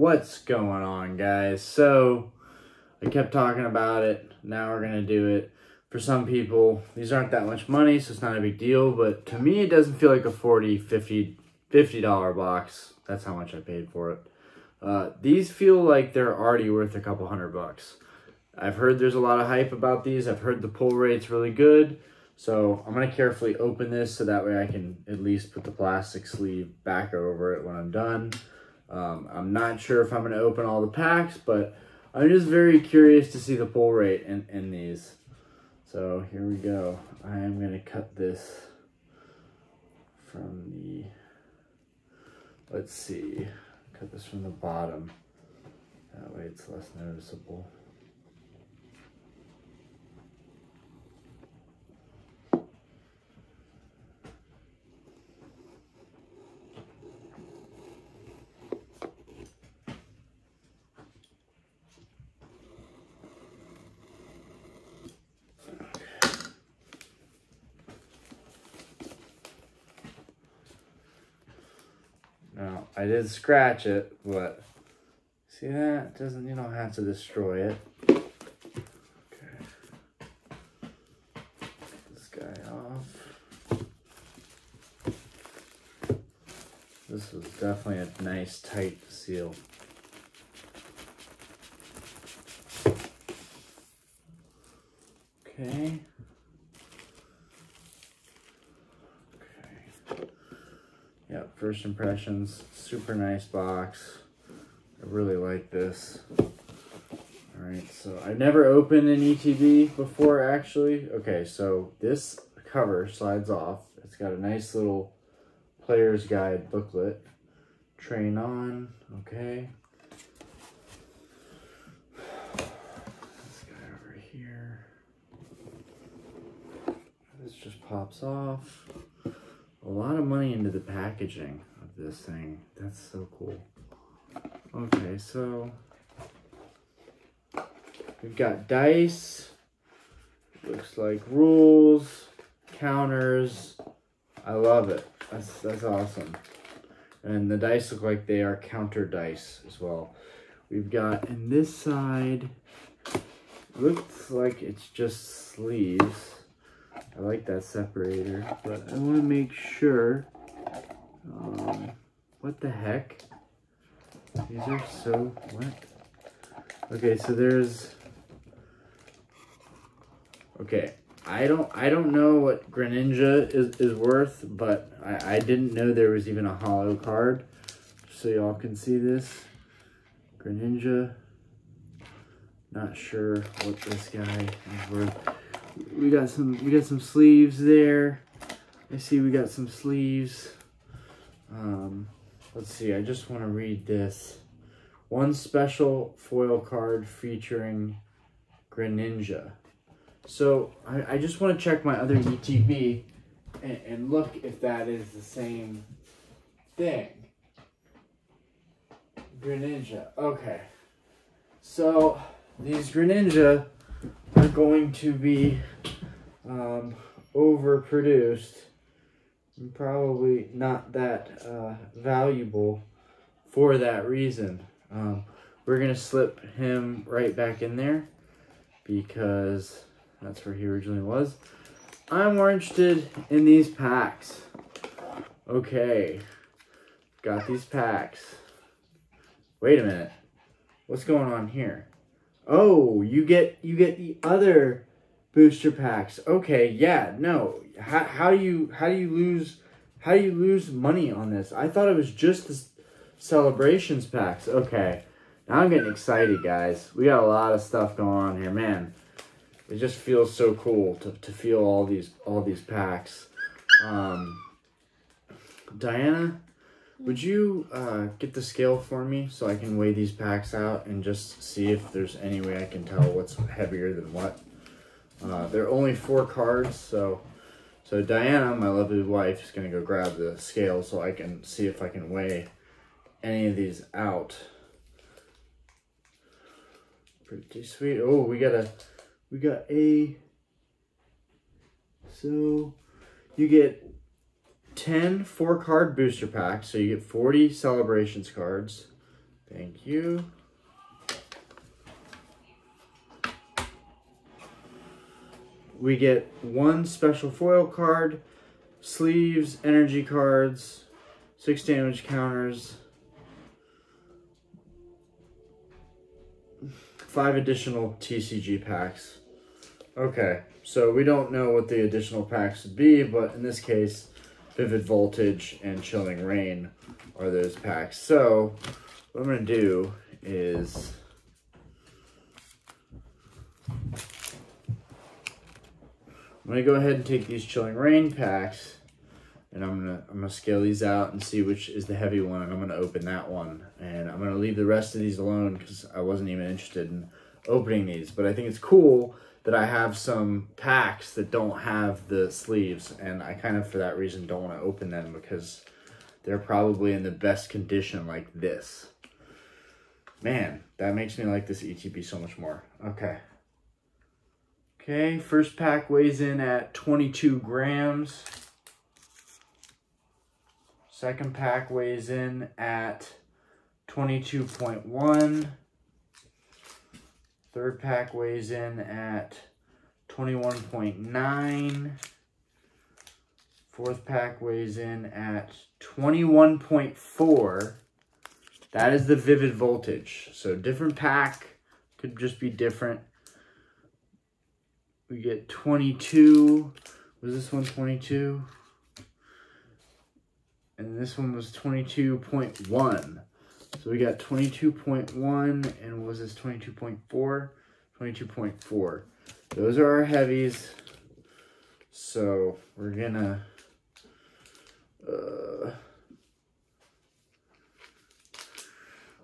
What's going on, guys? So, I kept talking about it. Now we're going to do it. For some people, these aren't that much money, so it's not a big deal. But to me, it doesn't feel like a 40 50 $50 box. That's how much I paid for it. Uh, these feel like they're already worth a couple hundred bucks. I've heard there's a lot of hype about these. I've heard the pull rate's really good. So I'm going to carefully open this so that way I can at least put the plastic sleeve back over it when I'm done. Um, I'm not sure if I'm going to open all the packs, but I'm just very curious to see the pull rate in, in these. So here we go. I am going to cut this from the, let's see, cut this from the bottom. That way it's less noticeable. Now, I did scratch it, but see that? Doesn't you don't have to destroy it. Okay. This guy off. This was definitely a nice tight seal. Okay. Okay. Yep, first impressions, super nice box. I really like this. Alright, so I've never opened an ETB before actually. Okay, so this cover slides off. It's got a nice little player's guide booklet. Train on, okay. This guy over here. This just pops off a lot of money into the packaging of this thing. That's so cool. Okay, so we've got dice. Looks like rules, counters. I love it. That's that's awesome. And the dice look like they are counter dice as well. We've got in this side, looks like it's just sleeves. I like that separator, but I want to make sure. Um, what the heck? These are so what? Okay, so there's. Okay, I don't I don't know what Greninja is is worth, but I I didn't know there was even a hollow card, so y'all can see this. Greninja. Not sure what this guy is worth we got some we got some sleeves there. I see we got some sleeves. Um, let's see I just want to read this. One special foil card featuring Greninja. So I, I just want to check my other ETB and, and look if that is the same thing. Greninja okay. So these Greninja are going to be um, overproduced and probably not that uh, valuable for that reason. Um, we're going to slip him right back in there because that's where he originally was. I'm more interested in these packs. Okay, got these packs. Wait a minute. What's going on here? Oh, you get you get the other booster packs. Okay, yeah, no. How how do you how do you lose how do you lose money on this? I thought it was just the celebrations packs. Okay. Now I'm getting excited, guys. We got a lot of stuff going on here, man. It just feels so cool to, to feel all these all these packs. Um, Diana, would you uh, get the scale for me so I can weigh these packs out and just see if there's any way I can tell what's heavier than what? Uh, there are only four cards, so so Diana, my lovely wife, is going to go grab the scale so I can see if I can weigh any of these out. Pretty sweet. Oh, we got a, we got a, so you get 10 four card booster packs. So you get 40 celebrations cards. Thank you. We get one special foil card, sleeves, energy cards, six damage counters, five additional TCG packs. Okay, so we don't know what the additional packs would be, but in this case, Vivid Voltage and Chilling Reign are those packs. So what I'm going to do is... I'm to go ahead and take these Chilling Reign packs and I'm gonna I'm gonna scale these out and see which is the heavy one and I'm gonna open that one and I'm gonna leave the rest of these alone because I wasn't even interested in opening these but I think it's cool that I have some packs that don't have the sleeves and I kind of for that reason don't want to open them because they're probably in the best condition like this. Man that makes me like this ETB so much more. Okay. Okay first pack weighs in at 22 grams. Second pack weighs in at 22.1. Third pack weighs in at 21.9. Fourth pack weighs in at 21.4. That is the Vivid Voltage. So different pack could just be different. We get 22. Was this one 22? and this one was 22.1. So we got 22.1, and was this 22.4? 22.4. Those are our heavies. So we're gonna, uh,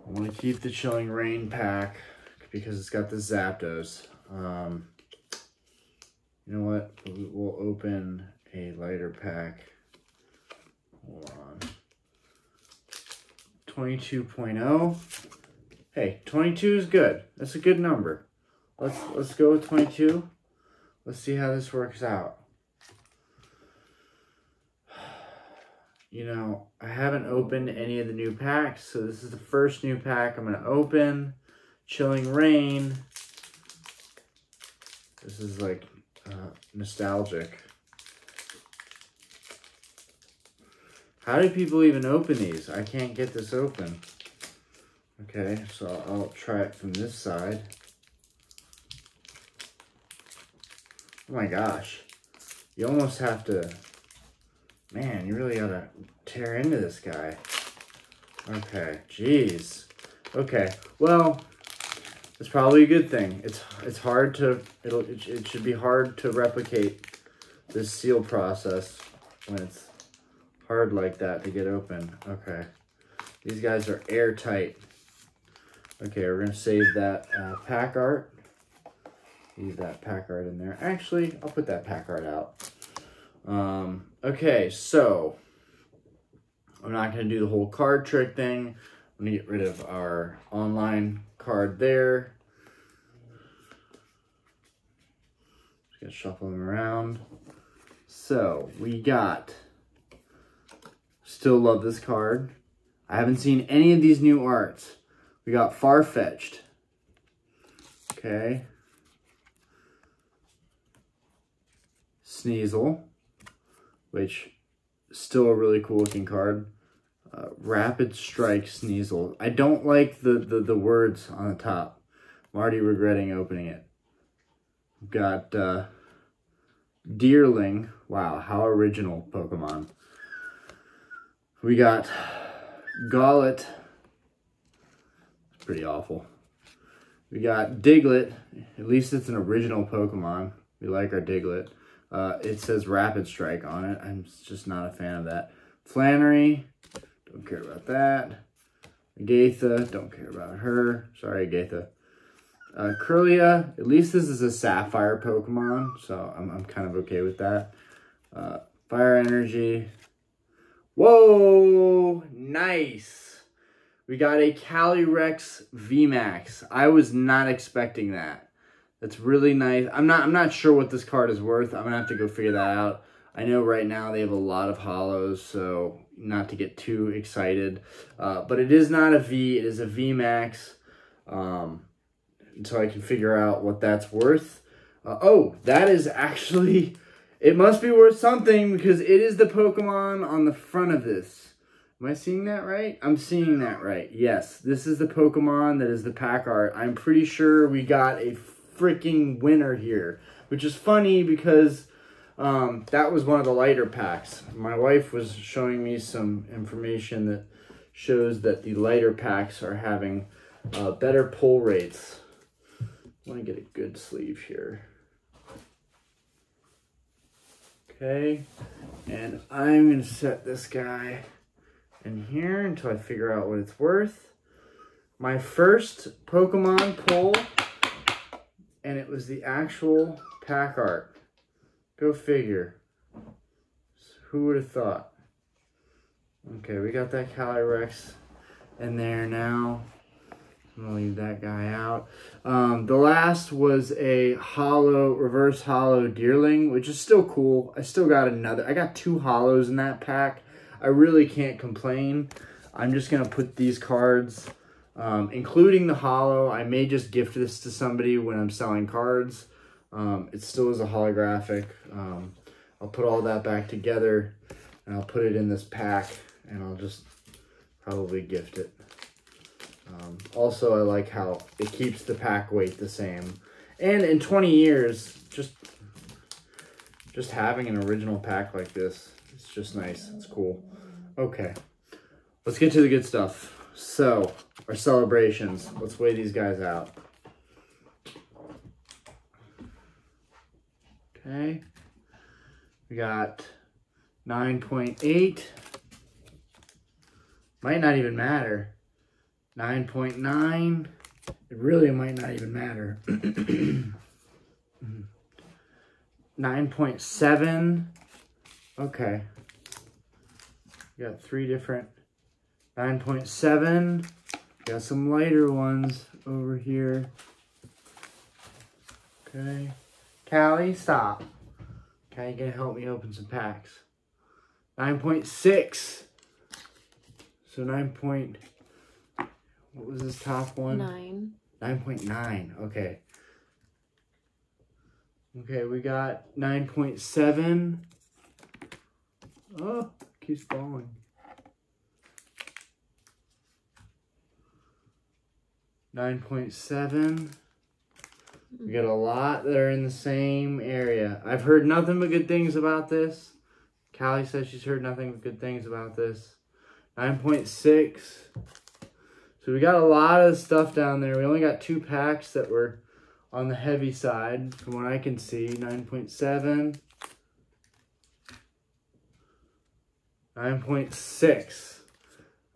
I want to keep the Chilling Reign pack because it's got the Zapdos. Um, you know what? We'll open a lighter pack. Hold on. 22.0. Hey, 22 is good. That's a good number. Let's let's go with 22. Let's see how this works out. You know, I haven't opened any of the new packs, so this is the first new pack I'm going to open. Chilling Reign. This is like uh, nostalgic. How do people even open these? I can't get this open. Okay, so I'll try it from this side. Oh my gosh. You almost have to... Man, you really gotta tear into this guy. Okay, jeez. Okay, well, it's probably a good thing. It's it's hard to, it'll, it, it should be hard to replicate this seal process when it's hard like that to get open. Okay. These guys are airtight. Okay, we're going to save that uh, pack art. Leave that pack art in there. Actually, I'll put that pack art out. Um, okay, so I'm not going to do the whole card trick thing. I'm going to get rid of our online card there. Just going to shuffle them around. So, we got Still love this card. I haven't seen any of these new arts. We got Farfetch'd. Okay. Sneasel, which still a really cool looking card. Uh, Rapid Strike Sneasel. I don't like the, the, the words on the top. I'm already regretting opening it. We've got uh, Deerling. Wow, how original Pokemon. We got. It's pretty awful. We got Diglett. At least it's an original Pokemon. We like our Diglett. Uh, it says Rapid Strike on it. I'm just not a fan of that. Flannery. Don't care about that. Agatha. Don't care about her. Sorry, Agatha. Uh, Kirlia. At least this is a Sapphire Pokemon. So I'm, I'm kind of okay with that. Uh, Fire Energy. Whoa, nice. We got a Calyrex VMAX. I was not expecting that. That's really nice. I'm not I'm not sure what this card is worth. I'm gonna have to go figure that out. I know right now they have a lot of hollows, so not to get too excited. Uh, but it is not a V, it is a V Max. Um, so I can figure out what that's worth. Uh, oh, that is actually, it must be worth something because it is the Pokemon on the front of this. Am I seeing that right? I'm seeing that right. Yes, this is the Pokemon that is the pack art. I'm pretty sure we got a freaking winner here, which is funny because um, that was one of the lighter packs. My wife was showing me some information that shows that the lighter packs are having uh, better pull rates. I want to get a good sleeve here. Okay, and I'm to set this guy in here until I figure out what it's worth. My first Pokemon pull, and it was the actual pack art. Go figure. Who would have thought? Okay, we got that Calyrex in there now. I'm gonna leave that guy out. Um, the last was a hollow, reverse hollow Deerling, which is still cool. I still got another. I got two hollows in that pack. I really can't complain. I'm just gonna put these cards, um, including the hollow. I may just gift this to somebody when I'm selling cards. Um, it still is a holographic. Um, I'll put all that back together and I'll put it in this pack and I'll just probably gift it. Um, also, I like how it keeps the pack weight the same. And in 20 years, just just having an original pack like this, it's just nice. It's cool. Okay, let's get to the good stuff. So, our celebrations. Let's weigh these guys out. Okay, we got 9.8. Might not even matter. 9.9. It really might not even matter. 9.7. Okay. We got three different 9.7. Got some lighter ones over here. Okay. Callie, stop. Okay, you gonna help me open some packs. 9.6. So 9. Point, was this top one? Nine. 9.9. Okay. Okay, we got 9.7. Oh, keeps falling. Nine point seven. We got a lot that are in the same area. I've heard nothing but good things about this. Callie says she's heard nothing but good things about this. 9.6. So we got a lot of stuff down there. We only got two packs that were on the heavy side from what I can see. 9.7. 9.6.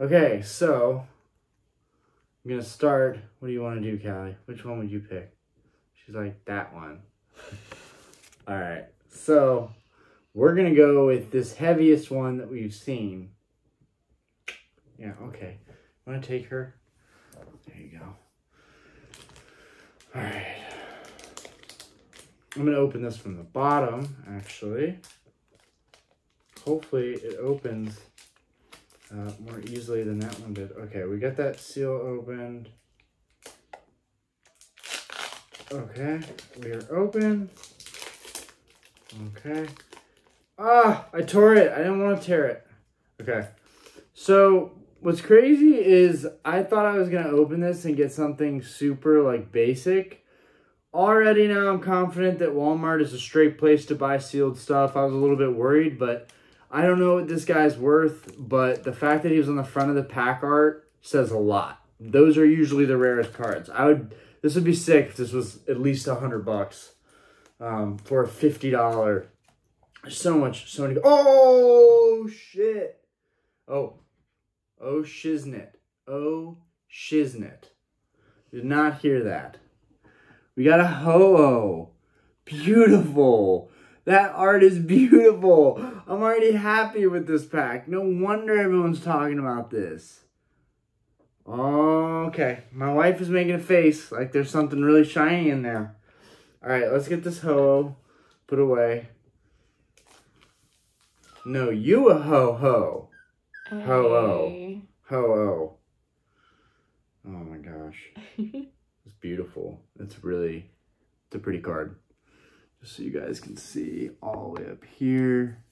Okay, so I'm going to start. What do you want to do, Callie? Which one would you pick? She's like, that one. All right, so we're going to go with this heaviest one that we've seen. Yeah, okay. Want to take her? You go. All right. I'm going to open this from the bottom, actually. Hopefully it opens uh, more easily than that one did. Okay, we got that seal opened. Okay, we are open. Okay. Ah, I tore it. I didn't want to tear it. Okay. So, what's crazy is I thought I was going to open this and get something super, like, basic. Already now I'm confident that Walmart is a straight place to buy sealed stuff. I was a little bit worried, but I don't know what this guy's worth, but the fact that he was on the front of the pack art says a lot. Those are usually the rarest cards. I would this would be sick if this was at least a hundred bucks um, for a fifty dollar. So much, so many. Oh shit! Oh, oh shiznit! Oh shiznit! Did not hear that. We got a ho-oh. Beautiful. That art is beautiful. I'm already happy with this pack. No wonder everyone's talking about this. Okay, my wife is making a face like there's something really shiny in there. All right, let's get this ho-oh put away. No, you a ho ho. Ho-oh. Hey. Hello. oh. Oh my gosh. It's beautiful. It's really, it's a pretty card. Just so you guys can see all the way up here.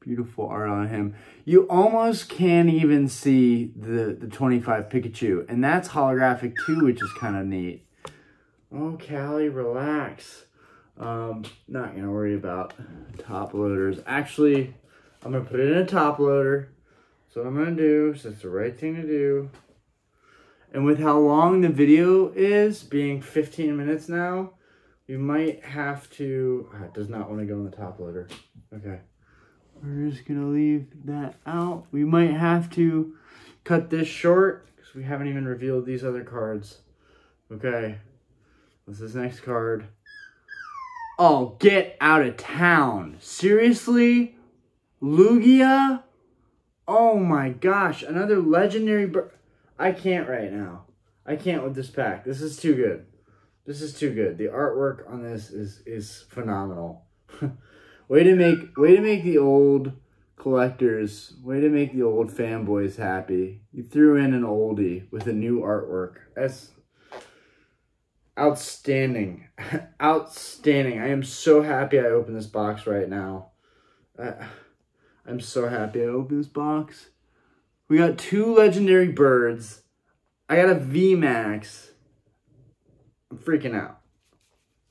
Beautiful art on him. You almost can't even see the, the 25 Pikachu. And that's holographic too, which is kind of neat. Oh, Callie, relax. Um, not gonna worry about top loaders. Actually, I'm gonna put it in a top loader. So I'm gonna do, so it's the right thing to do. And with how long the video is, being 15 minutes now, we might have to, ah, does not want to go in the top loader. Okay. We're just gonna leave that out. We might have to cut this short because we haven't even revealed these other cards. Okay. What's this next card? Oh, get out of town. Seriously? Lugia? Oh my gosh, another legendary I can't right now. I can't with this pack. This is too good. This is too good. The artwork on this is is phenomenal. way to make way to make the old collectors, way to make the old fanboys happy. You threw in an oldie with a new artwork. That's outstanding. outstanding. I am so happy I opened this box right now. Uh, I'm so happy I opened this box. We got two legendary birds. I got a VMAX. I'm freaking out.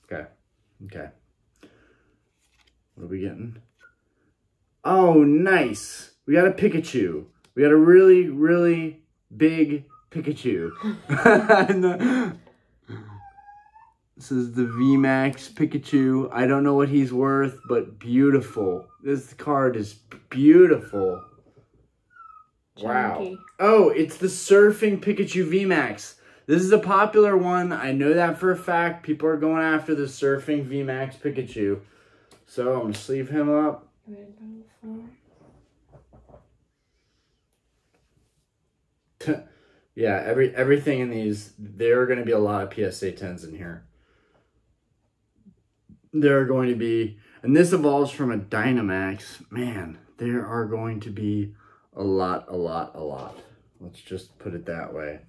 Okay. Okay. What are we getting? Oh, nice. We got a Pikachu. We got a really, really big Pikachu. This is the VMAX Pikachu. I don't know what he's worth, but beautiful. This card is beautiful. Wow. Oh, it's the Surfing Pikachu VMAX. This is a popular one. I know that for a fact. People are going after the Surfing VMAX Pikachu. So I'm going to sleeve him up. yeah, every everything in these, there are going to be a lot of PSA 10s in here. There are going to be, and this evolves from a Dynamax. Man, there are going to be a lot, a lot, a lot. Let's just put it that way.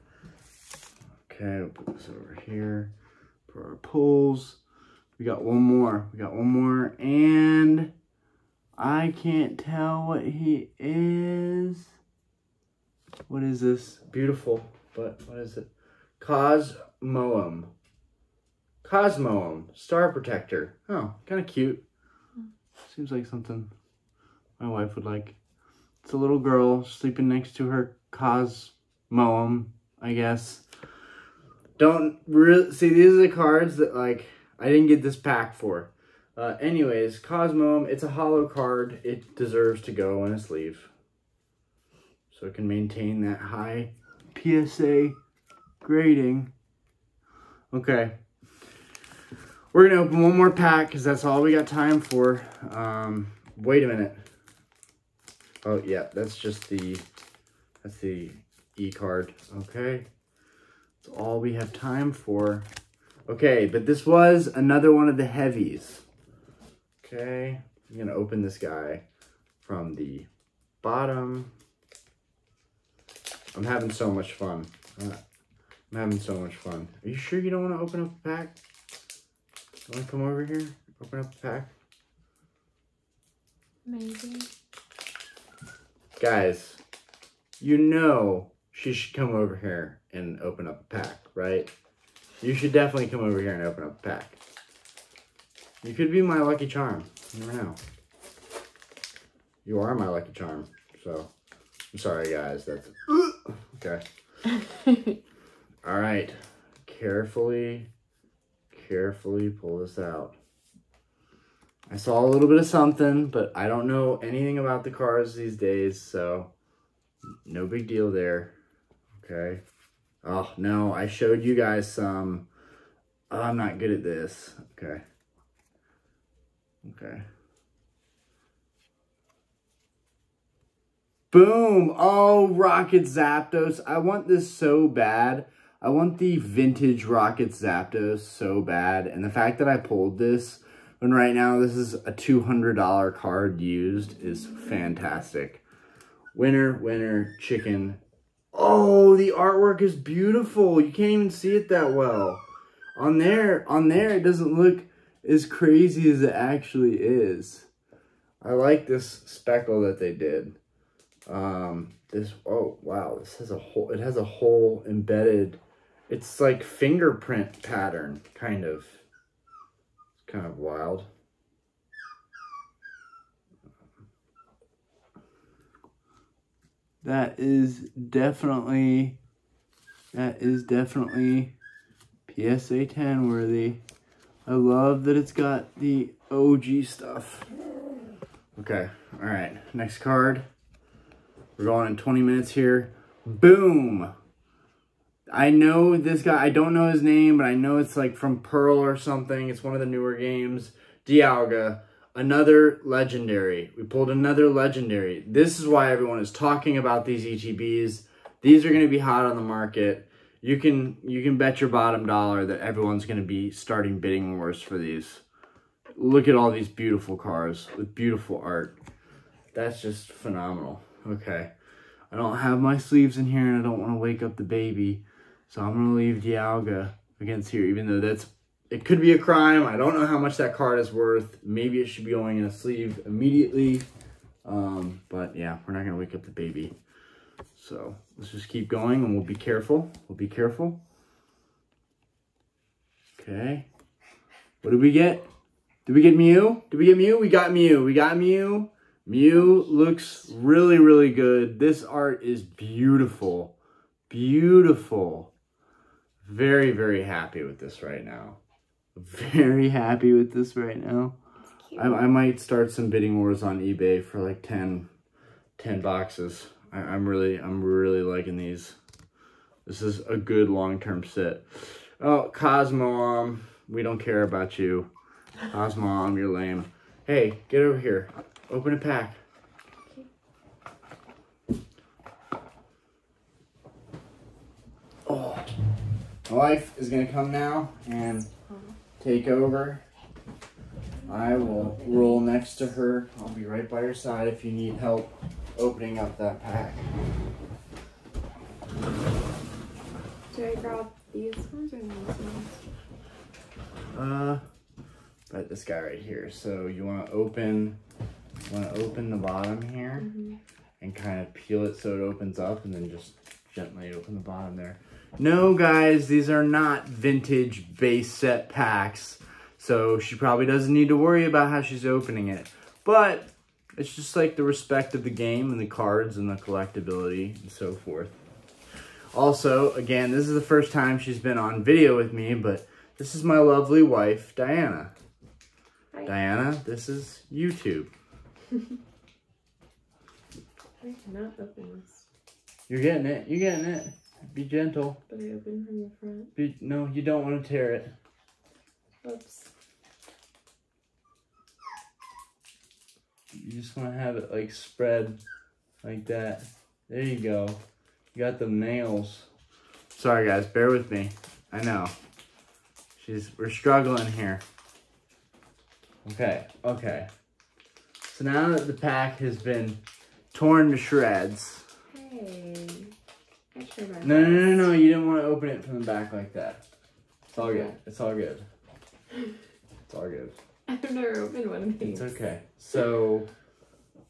Okay, we'll put this over here for our pulls. We got one more. We got one more, and I can't tell what he is. What is this? Beautiful, but what is it? Cosmoem. Cosmoem, Star Protector. Oh, kind of cute. Seems like something my wife would like. It's a little girl sleeping next to her Cosmoem, I guess. Don't really see these are the cards that like I didn't get this pack for. Uh, anyways, Cosmoem, it's a hollow card. It deserves to go in a sleeve. So it can maintain that high PSA grading. Okay. We're to open one more pack because that's all we got time for. Um, wait a minute. Oh, yeah, that's just the, that's the E card. Okay. That's all we have time for. Okay, but this was another one of the heavies. Okay, I'm to open this guy from the bottom. I'm having so much fun. Uh, I'm having so much fun. Are you sure you don't want to open up a pack? You want to come over here? Open up the pack? Maybe. Guys, you know she should come over here and open up a pack, right? You should definitely come over here and open up a pack. You could be my lucky charm. You never know. You are my lucky charm. So, I'm sorry, guys. That's okay. All right. Carefully, carefully pull this out. I saw a little bit of something, but I don't know anything about the cars these days, so no big deal there. Okay. Oh, no, I showed you guys some. Oh, I'm not good at this. Okay. Okay. Boom! Oh, Rocket Zapdos. I want this so bad. I want the vintage Rockets Zapdos so bad. And the fact that I pulled this when right now this is a $200 card used is fantastic. Winner, winner, chicken. Oh, the artwork is beautiful. You can't even see it that well. On there, on there, it doesn't look as crazy as it actually is. I like this speckle that they did. Um, this, oh, wow, this has a whole, it has a whole embedded, it's like fingerprint pattern, kind of. kind of wild. That is definitely, that is definitely PSA 10 worthy. I love that it's got the OG stuff. Okay, all right, next card. We're going in 20 minutes here. Boom! I know this guy, I don't know his name, but I know it's like from Pearl or something. It's one of the newer games. Dialga, another legendary. We pulled another legendary. This is why everyone is talking about these ETBs. These are going to be hot on the market. You can you can bet your bottom dollar that everyone's going to be starting bidding wars for these. Look at all these beautiful cars with beautiful art. That's just phenomenal. Okay. I don't have my sleeves in here and I don't want to wake up the baby. So I'm going to leave Dialga against here, even though that's, it could be a crime. I don't know how much that card is worth. Maybe it should be going in a sleeve immediately. Um, but yeah, we're not going to wake up the baby. So let's just keep going and we'll be careful. We'll be careful. Okay. What did we get? Did we get Mew? Did we get Mew? We got Mew. We got Mew. Mew looks really, really good. This art is beautiful. Beautiful. Very, very happy with this right now. Very happy with this right now. I, I, might start some bidding wars on eBay for like 10, 10 boxes. I, I'm really, I'm really liking these. This is a good long-term set. Oh, Cosmo, um, we don't care about you. Cosmo, you're lame. Hey, get over here. Open a pack. My wife is gonna come now and take over. I will roll next to her. I'll be right by your side if you need help opening up that pack. Do I grab these ones or these ones? Uh, but this guy right here. So you want to open want to open the bottom here mm -hmm. and kind of peel it so it opens up and then just gently open the bottom there. No, guys, these are not vintage base set packs. So she probably doesn't need to worry about how she's opening it. But it's just like the respect of the game and the cards and the collectability and so forth. Also, again, this is the first time she's been on video with me, but this is my lovely wife, Diana. Hi. Diana, this is YouTube. I cannot open this. You're getting it. You're getting it. Be gentle. But I open from the front. Be, no, you don't want to tear it. Oops. You just want to have it like spread like that. There you go. You got the nails. Sorry guys, bear with me. I know. She's we're struggling here. Okay, okay. So now that the pack has been torn to shreds. Hey. No, no, no, no. You didn't want to open it from the back like that. It's all good. It's all good. It's all good. I've never opened one of these. It's okay. So,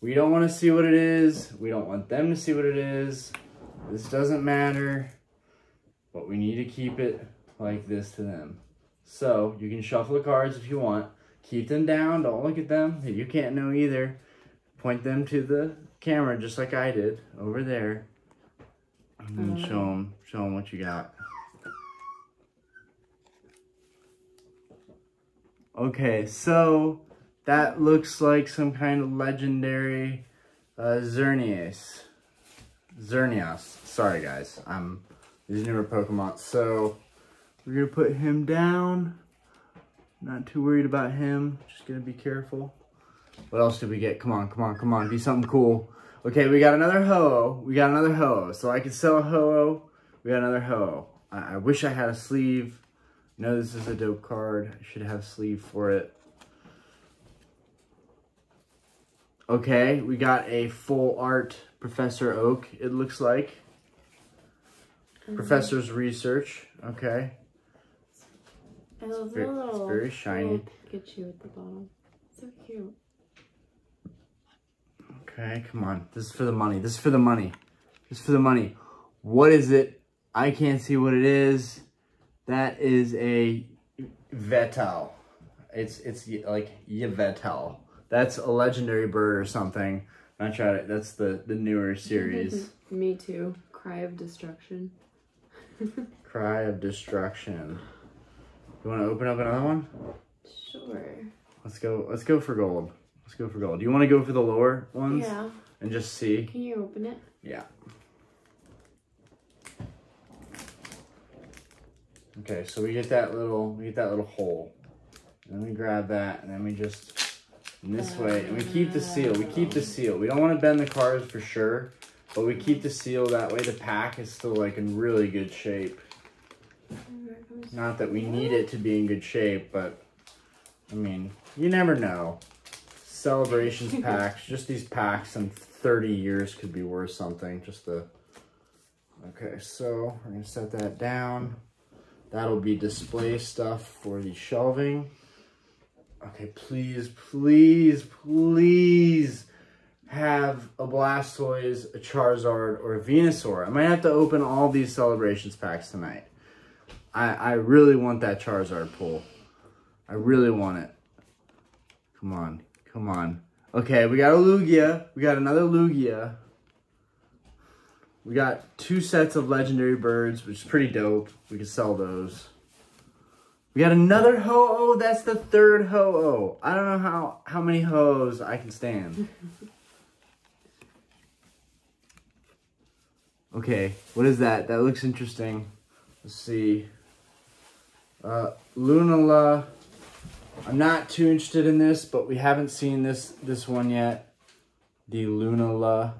we don't want to see what it is. We don't want them to see what it is. This doesn't matter. But we need to keep it like this to them. So, you can shuffle the cards if you want. Keep them down. Don't look at them. You can't know either. Point them to the camera just like I did over there. And then show them, show them what you got. Okay, so that looks like some kind of legendary uh, Xerneas. Xerneas. Sorry, guys. I'm these newer Pokemon. So we're gonna put him down. Not too worried about him. Just gonna be careful. What else did we get? Come on, come on, come on. Be something cool. Okay, we got another Ho-Oh. We got another Ho-Oh. So I can sell a Ho-Oh. We got another Ho-Oh. I, I wish I had a sleeve. No, this is a dope card. I should have sleeve for it. Okay, we got a full art Professor Oak, it looks like. Mhm. Professor's research. Okay. I love very- the it's very shiny. Pikachu at the bottom. So cute. Okay, come on. This is for the money. This is for the money. This is for the money. What is it? I can't see what it is. That is a Vetal. It's it's like Yvetal. That's a legendary bird or something. Not sure. That's the the newer series. Me too. Cry of destruction. Cry of Destruction. You want to open up another one? Sure. Let's go. Let's go for gold. Let's go for gold. Do you want to go for the lower ones Yeah. and just see? Can you open it? Yeah. Okay, so we get that little we get that little hole. And then we grab that and then we just in this way and we keep the seal. We keep the seal. We don't want to bend the cards for sure, but we keep the seal that way the pack is still like in really good shape. Here it comes. Not that we need it to be in good shape, but I mean, you never know. Celebrations packs, just these packs in 30 years could be worth something. Just the. Okay, so we're gonna set that down. That'll be display stuff for the shelving. Okay, please, please, please have a Blastoise, a Charizard, or a Venusaur. I might have to open all these celebrations packs tonight. I, I really want that Charizard pull. I really want it. Come on. Come on. Okay, we got a Lugia. We got another Lugia. We got two sets of legendary birds, which is pretty dope. We could sell those. We got another Ho-Oh. That's the third Ho-Oh. I don't know how, how many Ho-Ohs I can stand. Okay, what is that? That looks interesting. Let's see. Uh, Lunala. I'm not too interested in this, but we haven't seen this this one yet. The Lunala.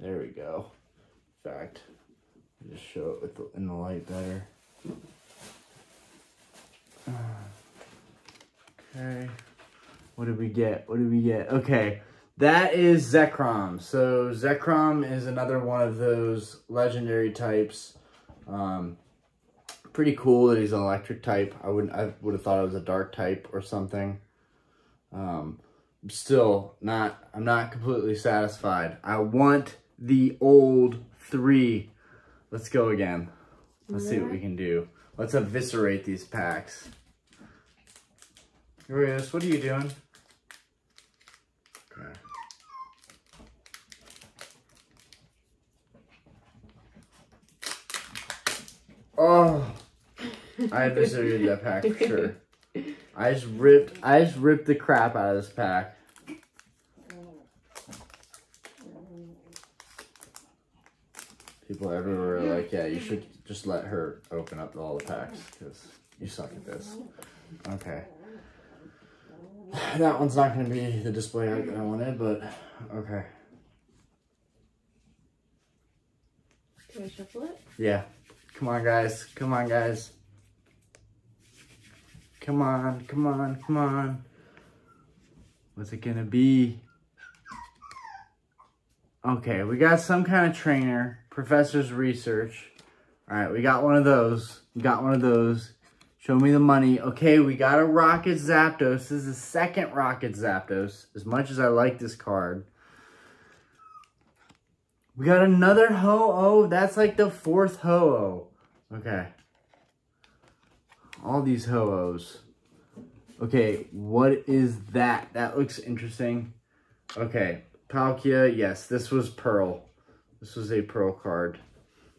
There we go. In fact, just show it with the, in the light better. Okay. What did we get? What did we get? Okay. That is Zekrom. So Zekrom is another one of those legendary types. Um, pretty cool that he's an electric type. I wouldn't. I would have thought it was a dark type or something. Um, still not. I'm not completely satisfied. I want the old three. Let's go again. Let's see what we can do. Let's eviscerate these packs. Rios, what are you doing? Okay. Oh, I eviscerated that pack for sure. I just ripped, I just ripped the crap out of this pack. People everywhere are like, yeah, you should just let her open up all the packs because you suck at this. Okay. That one's not going to be the display art that I wanted, but okay. Can I shuffle it? Yeah. Come on, guys. Come on, guys. Come on, come on, come on. What's it gonna be? Okay, we got some kind of trainer. Professor's research. All right, we got one of those. We got one of those. Show me the money. Okay, we got a Rocket Zapdos. This is the second Rocket Zapdos. As much as I like this card. We got another Ho-Oh. That's like the fourth Ho-Oh. Okay. All these Ho-Ohs. Okay, what is that? That looks interesting. Okay, Palkia. Yes, this was Pearl. This was a Pearl card.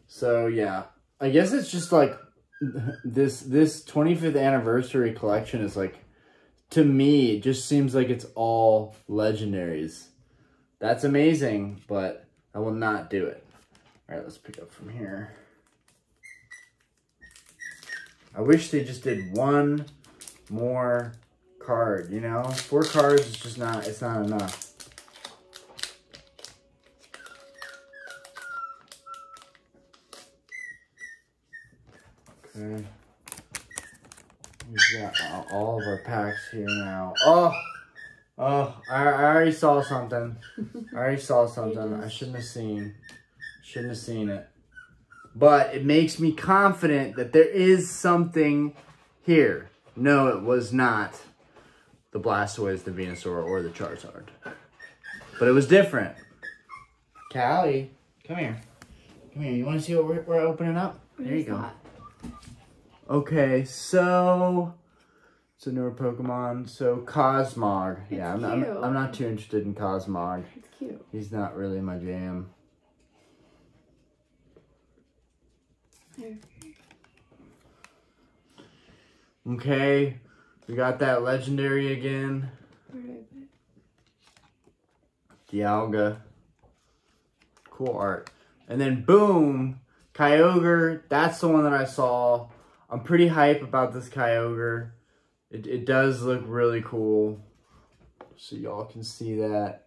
So, yeah. I guess it's just like this this 25th anniversary collection is like to me it just seems like it's all legendaries. That's amazing, but I will not do it. All right, let's pick up from here. I wish they just did one more card, you know? Four cards is just not, it's not enough. Okay. We've got all- all of our packs here now. Oh, oh! I, I already saw something. I already saw something. I shouldn't have seen. Shouldn't have seen it. But it makes me confident that there is something here. No, it was not the Blastoise, the Venusaur, or the Charizard. But it was different. Callie, come here. Come here. You want to see what we're, we're opening up? There you go. Okay, so it's a newer Pokemon. So Cosmog. It's yeah, I'm not, I'm. I'm not too interested in Cosmog. It's cute. He's not really my jam. Okay, we got that legendary again. Dialga. Cool art. And then boom, Kyogre. That's the one that I saw. I'm pretty hype about this Kyogre. It, it does look really cool. So y'all can see that.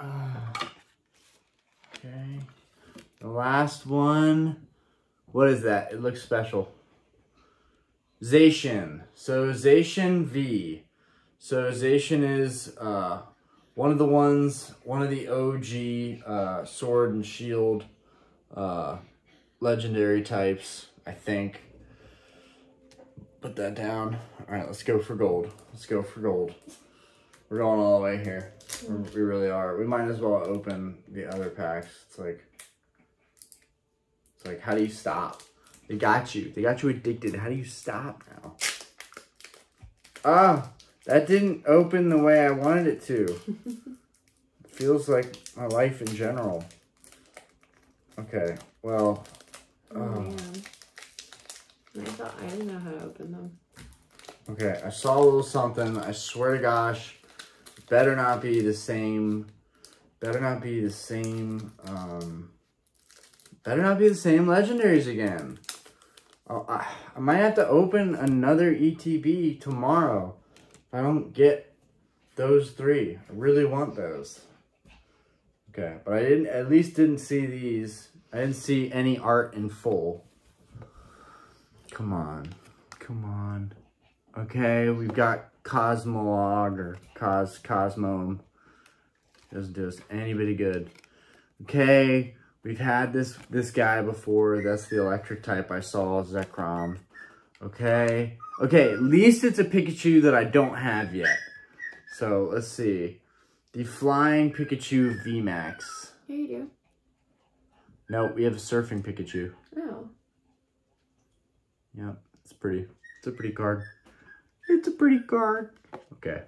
Ah. The last one. What is that? It looks special. Zacian. So Zacian V. So Zacian is uh, one of the ones, one of the OG uh, Sword and Shield uh, legendary types, I think. Put that down. All right, let's go for gold. Let's go for gold. We're going all the way here. We're- really are. We might as well open the other packs. It's like, like, how do you stop? They got you. They got you addicted. How do you stop now? Ah, that didn't open the way I wanted it to. Feels like my life in general. Okay, well, Oh, Oh. man. I thought I didn't know how to open them. okay, I saw a little something. I swear to gosh, better not be the same. Better not be the same. Um, better not be the same legendaries again. Oh, I, might have to open another ETB tomorrow if I don't get those three. I really want those. Okay, but I didn't. At least didn't see these. I didn't see any art in full. Come on, come on. Okay, we've got Cosmolog or Cos Cosmome. Doesn't do us any bit of good. Okay, we've had this this guy before. That's the electric type I saw, Zekrom. Okay, okay. At least it's a Pikachu that I don't have yet. So let's see. The Flying Pikachu VMAX. Yeah, you do. No, we have a Surfing Pikachu. Oh. Yep, it's pretty. It's a pretty card. It's a pretty card. Okay.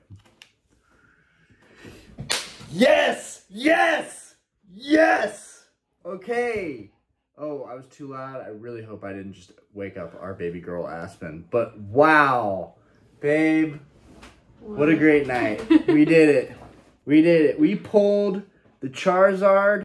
Yes! Yes! Yes! Okay. Oh, I was too loud. I really hope I didn't just wake up our baby girl Aspen. But wow. Babe, what a great night. we did it. We did it. We pulled the Charizard